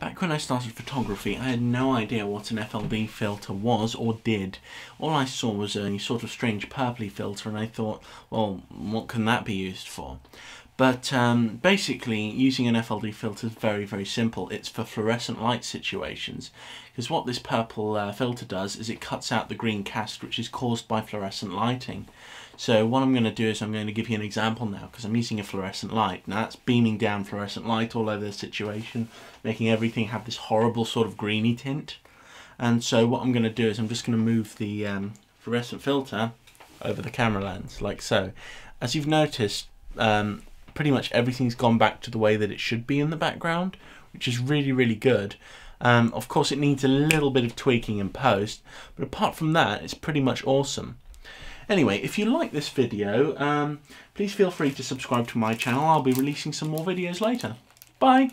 Back when I started photography, I had no idea what an FLD filter was or did. All I saw was a sort of strange purpley filter and I thought, well, what can that be used for? But um, basically, using an FLD filter is very, very simple. It's for fluorescent light situations. Because what this purple uh, filter does is it cuts out the green cast which is caused by fluorescent lighting. So what I'm going to do is I'm going to give you an example now because I'm using a fluorescent light. Now that's beaming down fluorescent light all over the situation, making everything have this horrible sort of greeny tint. And so what I'm going to do is I'm just going to move the um, fluorescent filter over the camera lens like so. As you've noticed, um, pretty much everything's gone back to the way that it should be in the background, which is really, really good. Um, of course, it needs a little bit of tweaking in post, but apart from that, it's pretty much awesome. Anyway, if you like this video, um, please feel free to subscribe to my channel. I'll be releasing some more videos later. Bye!